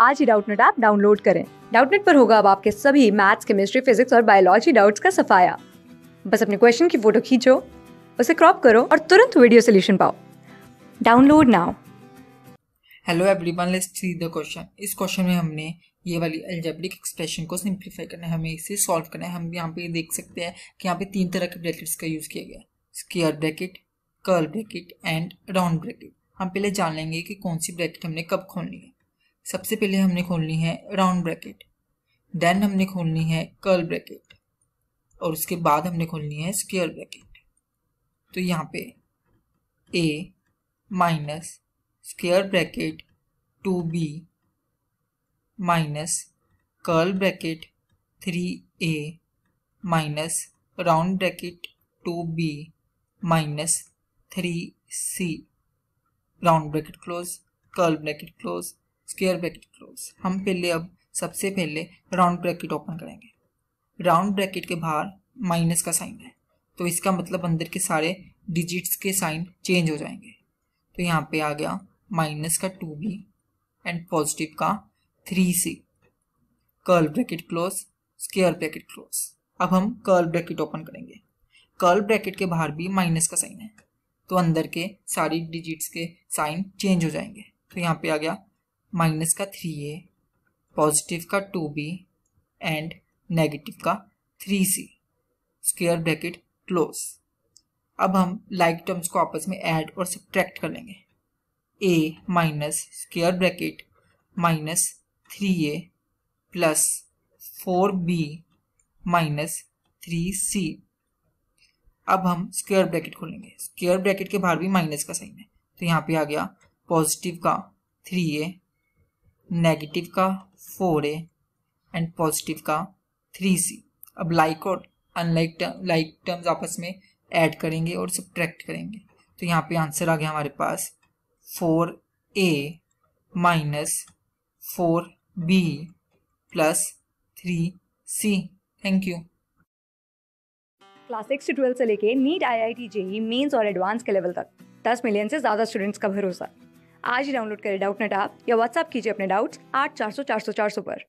आज ही Doubtnut app download करें। डाउटनेट पर होगा अब आपके सभी मैथ्स, केमिस्ट्री, फिजिक्स और बायोलॉजी डाउट्स का सफाया। बस अपने क्वेश्चन की फ़ोटो खींचो, उसे क्रॉप करो और तुरंत वीडियो सोल्यूशन पाओ। Download now. Hello everyone let's see the question इस क्वेश्चन में हमने ये वाली एल्जेब्रिक एक्सप्रेशन को सिंप्लीफाई करना है, हमें इसे सॉल्व करना है। हम यहाँ पे देख सकते हैं कि यहाँ पे तीन तरह के ब्रैकेट्स का यूज़ किया गया square bracket curl bracket and round bracket हम पहले जान लेंगे कि कौन सी ब्रैकेट हमने कब खोलनी है। सबसे पहले हमने खोलनी है राउंड ब्रैकेट देन हमने खोलनी है कर्ल ब्रैकेट और उसके बाद हमने खोलनी है स्क्वेयर ब्रैकेट तो यहाँ पे A minus square bracket two B minus curl bracket three A minus round bracket two B minus three C round bracket close curl bracket close square bracket close हम पहले अब सबसे पहले राउंड ब्रैकेट ओपन करेंगे। Round bracket के बाहर minus का sign है। तो इसका मतलब अंदर के सारे डिजिट्स के साइन चेंज हो जाएँगे। तो यहाँ पे आ गया माइनस का टू बी एंड पॉजिटिव का three C curl bracket close square bracket close अब हम कर्ल ब्रैकेट ओपन करेंगे। कर्ल ब्रैकेट के बाहर भी माइनस का साइन है। तो अंदर के सारी डिजिट्स के साइन चेंज हो जाएँगे। तो यहाँ पे आ गया माइनस का थ्री ए, पॉजिटिव का टू बी, एंड नेगेटिव का three C, square bracket close. अब हम लाइक like टर्म्स को आपस में ऐड और सब्ट्रैक्ट कर लेंगे। A minus square bracket minus three A plus four B minus three C. अब हम स्क्वेयर ब्रैकेट खोलेंगे। स्क्वेयर ब्रैकेट के बाहर भी माइनस का साइन है। तो यहाँ पे आ गया पॉजिटिव का थ्री ए नेगेटिव का फोर ए एंड पॉजिटिव का थ्री सी अब लाइक और अनलाइक टर्म लाइक टर्म्स आपस में ऐड करेंगे और सब्ट्रैक्ट करेंगे। तो यहाँ पे आंसर आ गया हमारे पास four A minus four B plus three C thank you class six से ट्वेल्थ से लेके NEET I I T JEE mains और एडवांस के लेवल तक। दस मिलियन से ज़्यादा स्टूडेंट्स का भरोसा। आज ही डाउनलोड करें डाउट नेट आप या व्हाट्सअप कीजिए अपने डाउट्स आठ चार सौ चार सौ चार सौ पर।